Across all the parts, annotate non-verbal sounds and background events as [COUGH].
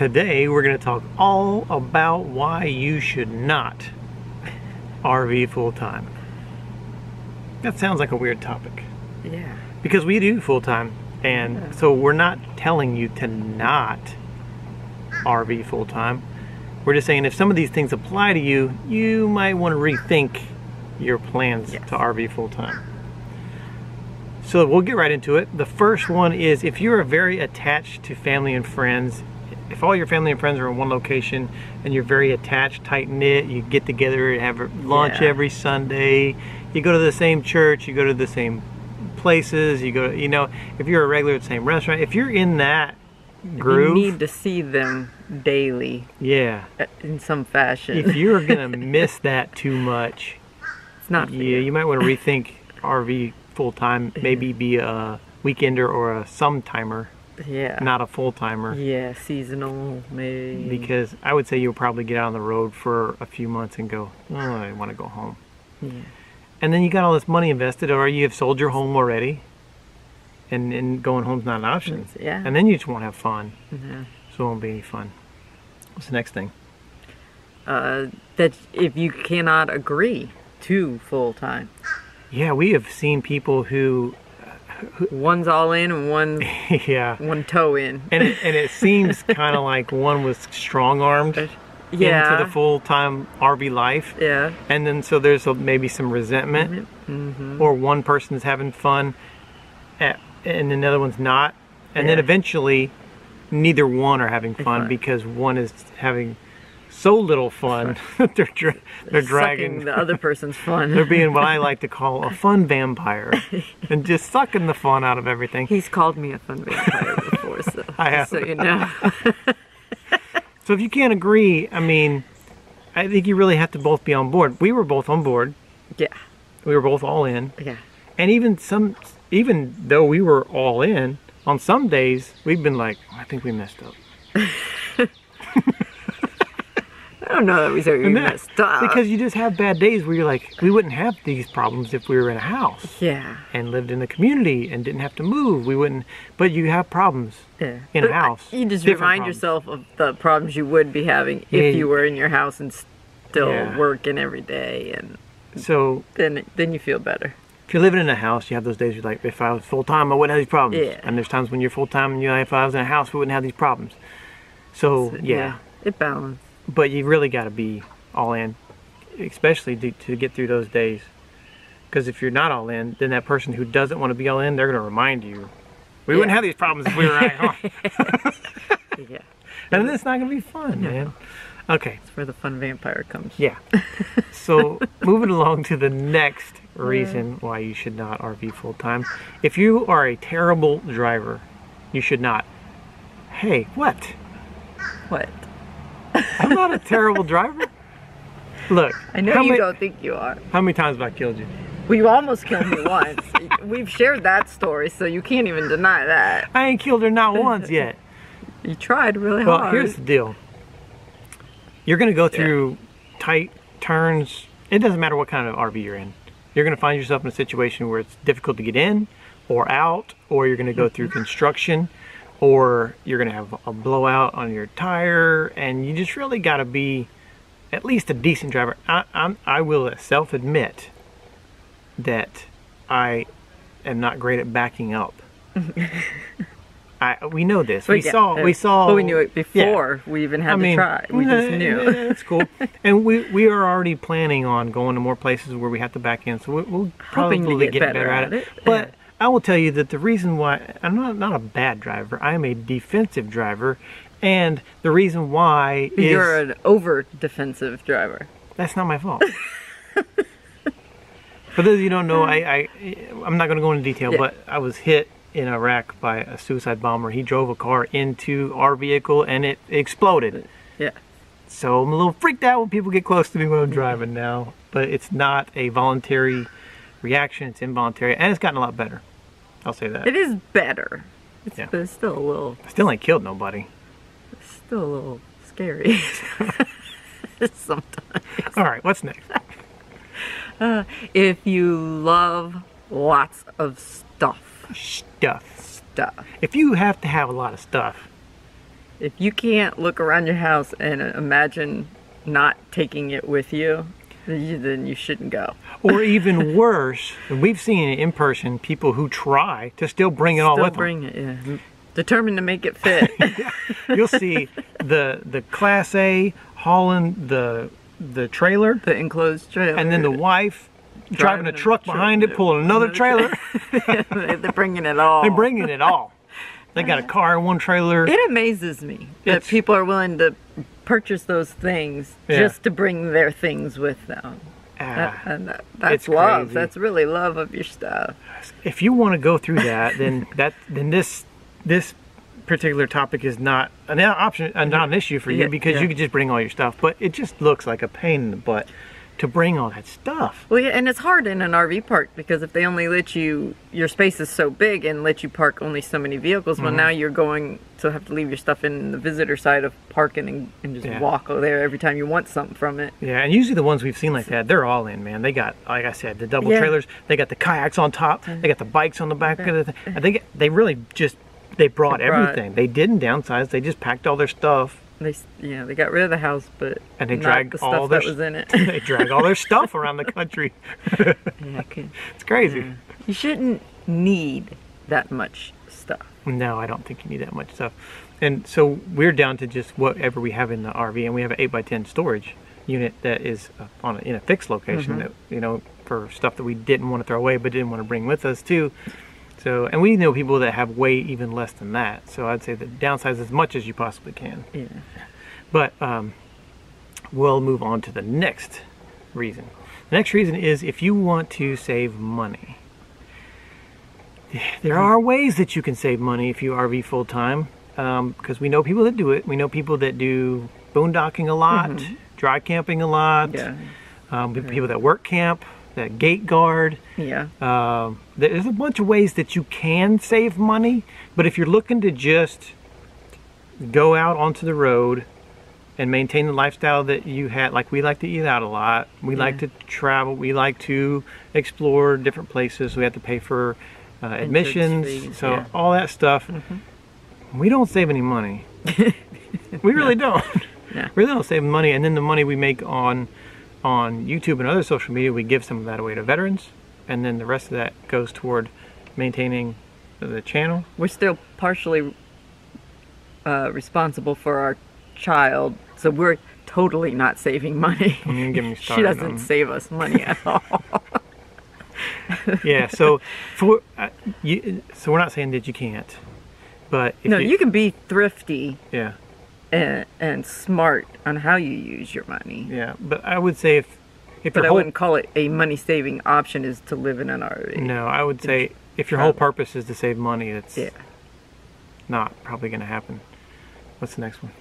Today we're going to talk all about why you should not RV full time. That sounds like a weird topic Yeah. because we do full time, and Yeah. so we're not telling you to not RV full time. We're just saying if some of these things apply to you, you might want to rethink your plans Yes. to RV full time. So we'll get right into it. The first one is if you're very attached to family and friends, if all your family and friends are in one location and you're very attached, tight knit, you get together and have lunch Yeah. every Sunday, you go to the same church, you go to the same places, you go, you know, if you're a regular at the same restaurant, if you're in that groove, You need to see them daily yeah, uh, in some fashion. if you're gonna [LAUGHS] miss that too much, it's not yeah, you might want to rethink RV full time, maybe be a weekender or a some timer, yeah. not a full timer. Yeah, seasonal maybe. Because I would say you'll probably get out on the road for a few months and go, oh, I want to go home. Yeah. And then you got all this money invested, or you have sold your home already, and, and going home's not an option. Yeah. And then you just won't have fun, Yeah. so it won't be any fun. What's the next thing? Uh, that if you cannot agree to full time, Yeah, we have seen people who, one's all in and one [LAUGHS] yeah, one toe in. and it, and it seems [LAUGHS] kind of like one was strong armed yeah. into the full time RV life, yeah. and then so there's a, maybe some resentment, Mm-hmm. or one person's having fun, a- and another one's not, and then eventually, neither one are having fun fun. because one is having so little fun that [LAUGHS] they're dra- they're dragging. Sucking the other [LAUGHS] person's fun. they're being what I [LAUGHS] like to call a fun vampire, and just sucking the fun out of everything. He's called me a fun vampire before, so I have. so you know. So if you can't agree, I mean, I think you really have to both be on board. We were both on board. yeah. We were both all in. Yeah. And even some, even though we were all in, on some days we've been like, oh, I think we messed up. I don't know that we said we And that- messed up. Because you just have bad days where you're like, we wouldn't have these problems if we were in a house yeah. and lived in a community and didn't have to move. We wouldn't, but you have problems. Yeah. In a But house, You just different remind problems. yourself of the problems you would be having if you- you were in your house and still Yeah. working every day and So then then you feel better. if you're living in a house, you have those days you're like, if I was full time, I wouldn't have these problems. Yeah. And there's times when you're full time and you're like, if I was in a house, we wouldn't have these problems. So, yeah. It balanced. But you really got to be all in, especially to, to get through those days. Because if you're not all in, then that person who doesn't want to be all in, they're going to remind you, we wouldn't have these problems if we were at home. [LAUGHS] Yeah. [LAUGHS] and then it's not going to be fun, man. Okay, That's where the fun vampire comes. yeah. so [LAUGHS] moving along to the next reason why you should not RV full time. If you are a terrible driver, you should not. Hey, what? What? I'm not a terrible driver. Look, I know you many, don't think you are. How many times have I killed you? Well, you almost killed me once. [LAUGHS] We've shared that story, so you can't even deny that. I ain't killed her not once [LAUGHS] yet. You tried really Well, hard. Well, here's the deal. You're gonna go through tight turns. It doesn't matter what kind of RV you're in. You're gonna find yourself in a situation where it's difficult to get in or out, or you're gonna go mm-hmm. through construction, or you're gonna have a blowout on your tire, and you just really gotta be at least a decent driver. I, I'm, I will self admit that I am not great at backing up. [LAUGHS] I, we know this. But We yeah, saw. yeah. We uh, saw. But we knew it yeah. before we even had I mean, to try. We yeah, just [LAUGHS] knew. yeah, That's cool. [LAUGHS] and we we are already planning on going to more places where we have to back in, so we, to probably get get better better at at it. it, But yeah. I will tell you that the reason why I'm not not a bad driver. I am a defensive driver, and the reason why is You're an over defensive driver. that's not my fault. [LAUGHS] For those of you who don't know, I, I I'm not going to go into detail, Yeah. but I was hit in Iraq by a suicide bomber. He drove a car into our vehicle and it exploded. Yeah. So I'm a little freaked out when people get close to me when I'm driving now. But it's not a voluntary reaction, it's involuntary, and it's gotten a lot better. I'll say that. It is better. It's, Yeah. But it's still a little, Still ain't killed nobody. still a little scary. [LAUGHS] Sometimes. All right, what's next? [LAUGHS] If you love lots of stuff, Stuff. stuff. If you have to have a lot of stuff, If you can't look around your house and uh, imagine not taking it with you, then you, shouldn't go. Or even worse, we've seen it in person, people who try to still bring it all Still with them. bring it, yeah. Determined to make it fit. [LAUGHS] You'll see the the Class A hauling the the trailer, the enclosed trailer. and then the wife driving, a truck behind it, pulling another trailer. [LAUGHS] They're [LAUGHS] bringing it all. They're bringing it all. They got a car in one trailer. It amazes me that It's- people are willing to purchase those things Yeah. just to bring their things with them. That, Ah, and that, that's it's love. crazy. That's really love of your stuff. if you want to go through that, then [LAUGHS] that then this this particular topic is not an option, not an issue for you Yeah, because yeah. you could just bring all your stuff. But it just looks like a pain in the butt to bring all that stuff. Well, yeah, and it's hard in an RV park because if they only let you, your space is so big and let you park only so many vehicles. Mm-hmm. Well, now you're going to have to leave your stuff in the visitor side of parking and, and just Yeah. walk over there every time you want something from it. Yeah, and usually the ones we've seen like that, they're all in, man. They got, like I said, the double Yeah. trailers. They got the kayaks on top. They got the bikes on the back of the thing. And they get, they really just they brought They brought- everything. They didn't downsize. They just packed all their stuff They, yeah, they got rid of the house, but and they dragged the stuff all their that was in it. [LAUGHS] they drag all their [LAUGHS] stuff around the country. [LAUGHS] yeah, It's crazy. You shouldn't need that much stuff. No, I don't think you need that much stuff. And so we're down to just whatever we have in the RV, and we have an eight by ten storage unit that is uh, on a, in a fixed location. Mm-hmm. That you know for stuff that we didn't want to throw away, but didn't want to bring with us too. So, and we know people that have way even less than that. So I'd say that downsize as much as you possibly can. Yeah. But um, we'll move on to the next reason. The next reason is if you want to save money. [SIGHS] There are ways that you can save money if you RV full time, because we know people that do it. We know people that do boondocking a lot, dry camping a lot. Yeah. Um, people that work camp, that gate guard. Yeah. Um, there's a bunch of ways that you can save money, but if you're looking to just go out onto the road and maintain the lifestyle that you had, like we like to eat out a lot, we like to travel, we like to explore different places, we have to pay for uh, admissions, fees, so yeah. Mm-hmm. all that stuff. We don't save any money. [LAUGHS] we really don't. No. [LAUGHS] We really don't save money, and then the money we make on on YouTube and other social media, we give some of that away to veterans, and then the rest of that goes toward maintaining the channel. We're still partially uh, responsible for our child, so we're totally not saving money. Don't even get me [LAUGHS] she doesn't on- save us money at [LAUGHS] all. Yeah, so [LAUGHS] for uh, you, so we're not saying that you can't, but if no, you can be thrifty yeah and, and smart on how you use your money. yeah, but I would say if if But I whole wouldn't call it a money saving option is to live in an RV. no, I would say if your whole purpose is to save money, it's Yeah. not probably going to happen. What's the next one?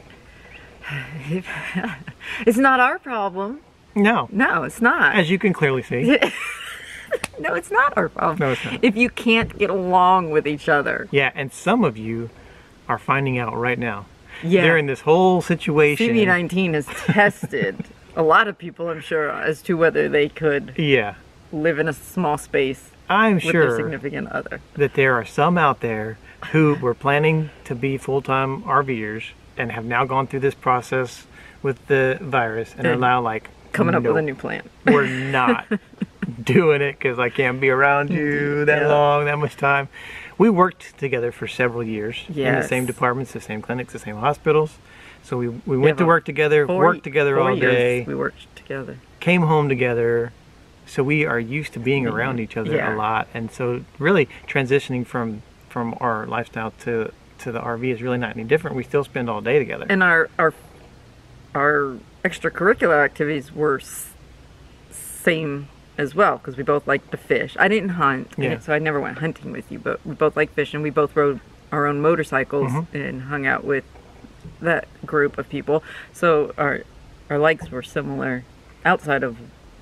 [LAUGHS] It's not our problem. No, No, it's not. as you can clearly see. [LAUGHS] no, it's not our problem. No, it's not. If you can't get along with each other. Yeah, and some of you are finding out right now. Yeah. They're in this whole situation. CV19 has tested a lot of people, I'm sure, as to whether they could Yeah. live in a small space I'm with their sure significant other. that there are some out there who were planning to be full-time RVers and have now gone through this process with the virus and are now like Coming up with a new plan. we're not [LAUGHS] doing it because I can't be around you that Yeah. long, that much time. We worked together for several years in the same departments, the same clinics, the same hospitals. So we, we went to work together, Four- worked together all day, We worked together. came home together. So we are used to being around each other Yeah. a lot, and so really transitioning from from our lifestyle to to the RV is really not any different. We still spend all day together. And our our our extracurricular activities were s- same as well because we both like to fish. I didn't hunt, Yeah. so I never went hunting with you. But we both like fishing. We both rode our own motorcycles Mm-hmm. and hung out with that group of people. So our our likes were similar outside of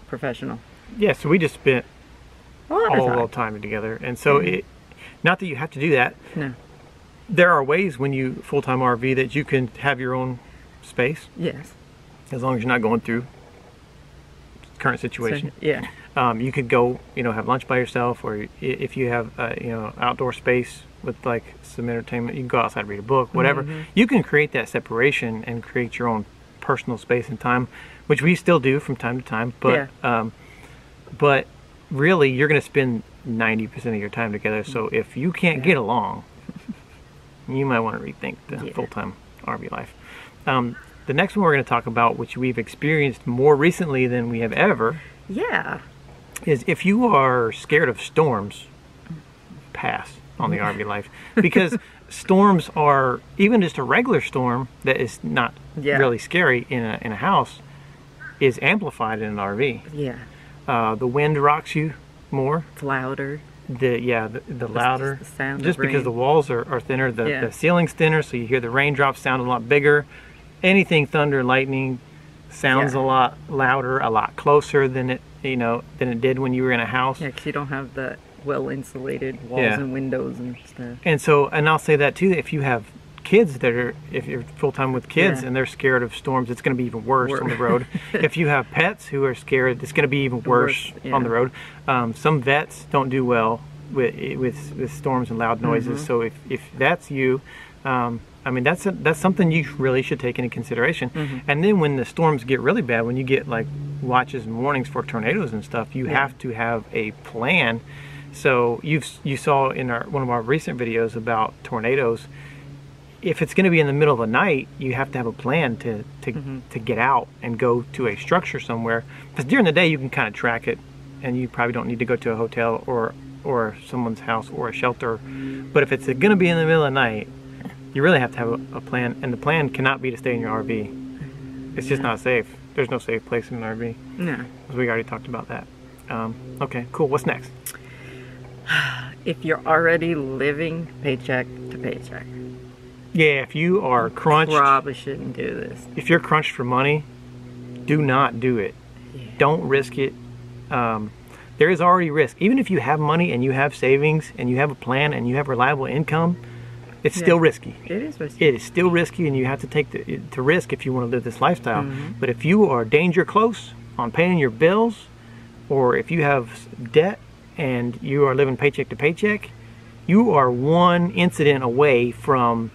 professional. yeah, so we just spent A lot of all time. the time together, and so it. Not that you have to do that. No. There are ways when you full time RV that you can have your own space Yes. as long as you're not going through current So, situation. yeah. Um, you could go, you know, have lunch by yourself, or if you have, uh, you know, outdoor space with like some entertainment. You can go outside, read a book, whatever. Mm-hmm. You can create that separation and create your own personal space and time, which we still do from time to time. But um, but really, you're going to spend ninety percent of your time together. So if you can't Yeah. get along, you might want to rethink the Yeah. full time RV life. Um, the next one we're going to talk about, which we've experienced more recently than we have ever, Yeah. Is if you are scared of storms, pass on the RV life [LAUGHS] because storms are even just a regular storm that is not Yeah. really scary in a in a house is amplified in an RV. Yeah. Uh, the wind rocks you more. It's louder. The yeah the, the louder the sound just because rain. the walls are, are thinner, the, Yeah. the ceiling's thinner, so you hear the raindrops sound a lot bigger. Anything thunder, lightning sounds Yeah. a lot louder, a lot closer than it you know than it did when you were in a house. Yeah, 'cause you don't have the well insulated walls Yeah. and windows and stuff. And so, and I'll say that too. If you have kids that are, if you're full time with kids Yeah. and they're scared of storms, it's going to be even worse Wor- on the road. [LAUGHS] if you have pets who are scared, it's going to be even worse, Worse, on the road. Um, some vets don't do well with with, with storms and loud noises. Mm-hmm. So if, if that's you, um, I mean that's a, that's something you really should take into consideration. Mm-hmm. And then when the storms get really bad, when you get like watches and warnings for tornadoes and stuff, you Yeah. have to have a plan. So you've you saw in our one of our recent videos about tornadoes. If it's going to be in the middle of the night, you have to have a plan to to, Mm-hmm. to get out and go to a structure somewhere. Because during the day you can kind of track it, and you probably don't need to go to a hotel or or someone's house or a shelter. But if it's going to be in the middle of the night, you really have to have a, a plan, and the plan cannot be to stay in your RV. It's just not safe. There's no safe place in an RV. No. We already talked about that. Um, okay, cool. What's next? [SIGHS] If you're already living paycheck to paycheck, Yeah, if you are crunched, probably shouldn't do this. if you're crunched for money, do not do it. Don't risk it. Um, there is already risk. Even if you have money and you have savings and you have a plan and you have reliable income, it's Yeah. still risky. It is risky. It is still risky, and you have to take the to risk if you want to live this lifestyle. Mm-hmm. But if you are danger close on paying your bills, or if you have debt and you are living paycheck to paycheck, you are one incident away from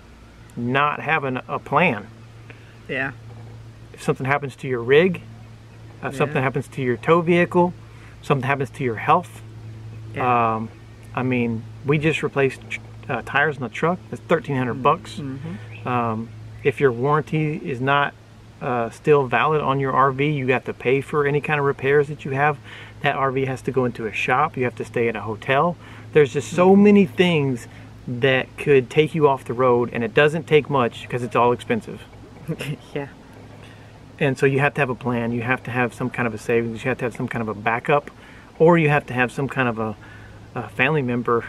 not having a plan. Yeah. If something happens to your rig, uh, something happens to your tow vehicle, something happens to your health. Yeah. Um, I mean, we just replaced uh, tires in the truck. That's thirteen hundred bucks. Mm-hmm. Um, if your warranty is not uh, still valid on your RV, you have to pay for any kind of repairs that you have. That RV has to go into a shop. You have to stay at a hotel. There's just so many things that could take you off the road, and it doesn't take much because it's all expensive. [LAUGHS] yeah. And so you have to have a plan. You have to have some kind of a savings. You have to have some kind of a backup, or you have to have some kind of a, a family member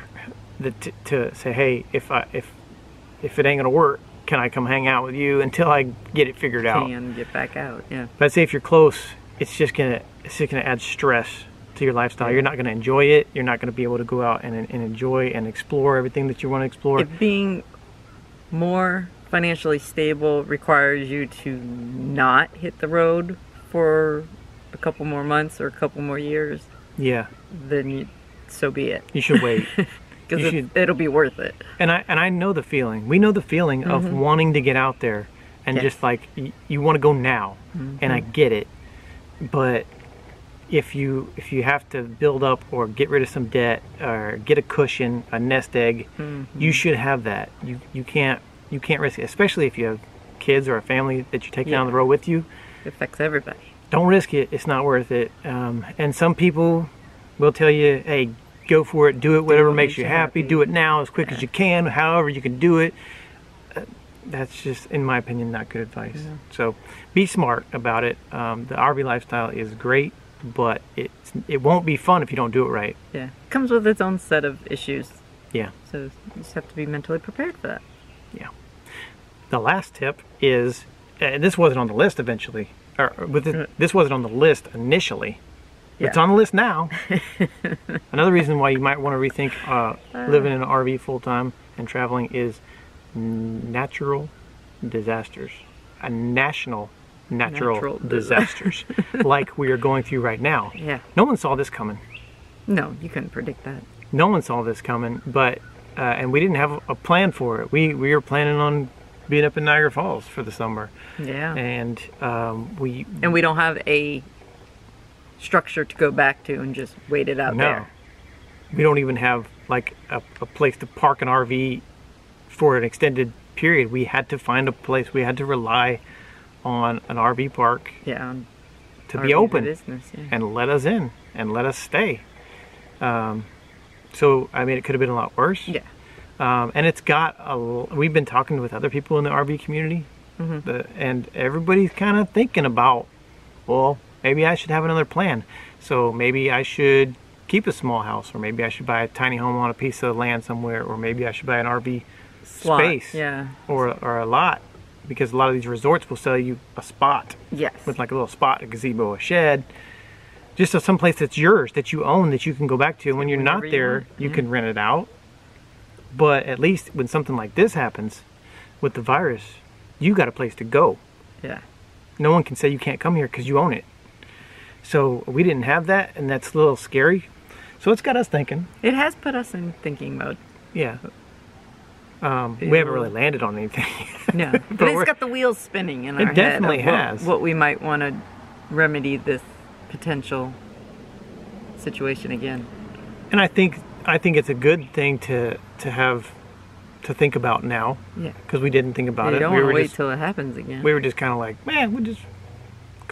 that t- to say, hey, if I if if it ain't gonna work, can I come hang out with you until I get it figured out? Can get back out. Yeah. But I'd say if you're close, it's just gonna it's just gonna add stress to your lifestyle. You're not gonna enjoy it. You're not gonna be able to go out and, and enjoy and explore everything that you want to explore. If being more financially stable requires you to not hit the road for a couple more months or a couple more years, yeah, then you, so be it. you should wait. [LAUGHS] Because it, it'll be worth it. and I and I know the feeling. We know the feeling of wanting to get out there and Mm-hmm. Just like y- you want to go now, and I get it. But if you if you have to build up or get rid of some debt or get a cushion, a nest egg, Mm-hmm. you should have that. You you can't you can't risk it, especially if you have kids or a family that you're taking down the road with you. It affects everybody. Don't risk it. It's not worth it. Um, and some people will tell you, hey, go for it, do it, whatever what makes you happy, do it now as quick as you can, however you can do it. Uh, that's just, in my opinion, not good advice. So be smart about it. Um, the RV lifestyle is great, but it's, it won't be fun if you don't do it right. Yeah. Comes with its own set of issues. Yeah. So you just have to be mentally prepared for that. Yeah. The last tip is, and this wasn't on the list eventually, or with it, this wasn't on the list initially. It's on the list now. [LAUGHS] Another reason why you might want to rethink uh, living in an RV full time and traveling is natural disasters, a national natural, Natural disasters [LAUGHS] like we are going through right now. Yeah. No one saw this coming. No, you couldn't predict that. No one saw this coming, but uh, and we didn't have a- a plan for it. We we were planning on being up in Niagara Falls for the summer, Yeah. and um, we And we don't have a structure to go back to and just wait it out no, there. we don't even have like a, a place to park an RV for an extended period. We had to find a place. We had to rely on an RV park Yeah. to RV be open Business, yeah. and let us in and let us stay. Um, so I mean, it could have been a lot worse. yeah. Um, and it's got a. We've been talking with other people in the RV community, Mhm. the, and everybody's kind of thinking about, well, maybe I should have another plan. So maybe I should keep a small house, or maybe I should buy a tiny home on a piece of land somewhere, or maybe I should buy an RV Slot, space, Yeah. or or a lot, because a lot of these resorts will sell you a spot Yes. with like a little spot, a gazebo, a shed, just a someplace that's yours that you own that you can go back to. And when you're not Whenever you there, want, you yeah. can rent it out. But at least when something like this happens with the virus, you got a place to go. yeah. No one can say you can't come here because you own it. So we didn't have that, and that's a little scary. So it's got us thinking. It has put us in thinking mode. Yeah. Um, we haven't really landed on anything. [LAUGHS] No, but, But it's got the wheels spinning in It our definitely head of has. What, what we might want to remedy this potential situation again. and I think I think it's a good thing to to have to think about now Yeah. because we didn't think about you it. don't we to wait just till it happens again. we were just kind of like, man, we'll just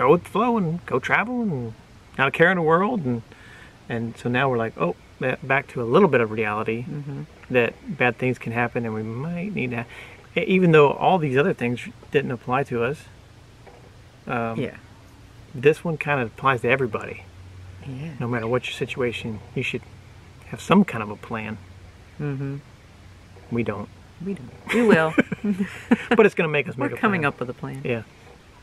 go with the flow and go travel and not a care in the world and and so now we're like, oh, back to a little bit of reality Mm-hmm. that bad things can happen and we might need to, even though all these other things didn't apply to us. Um, yeah. This one kind of applies to everybody. Yeah. No matter what your situation, you should have some kind of a plan. Mm-hmm. We don't, We don't. We will. [LAUGHS] but it's going to make us We're a coming plan. up with a plan. Yeah.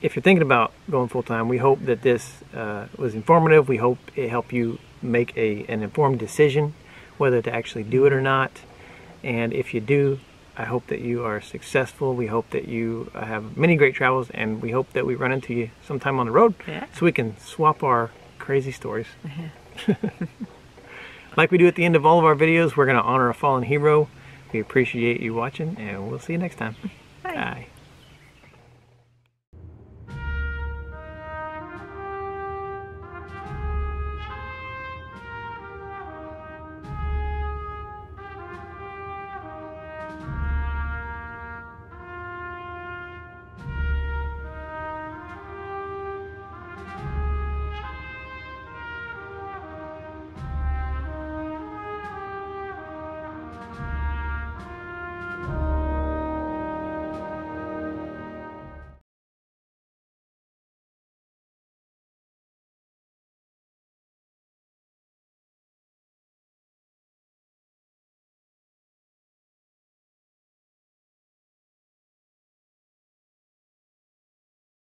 If you're thinking about going full time, we hope that this uh, was informative. We hope it helped you make a, an informed decision whether to actually do it or not. And if you do, I hope that you are successful. We hope that you uh, have many great travels, and we hope that we run into you sometime on the road Yeah. so we can swap our crazy stories. [LAUGHS] [LAUGHS] like we do at the end of all of our videos, we're going to honor a fallen hero. We appreciate you watching, and we'll see you next time. [LAUGHS] Bye. Bye.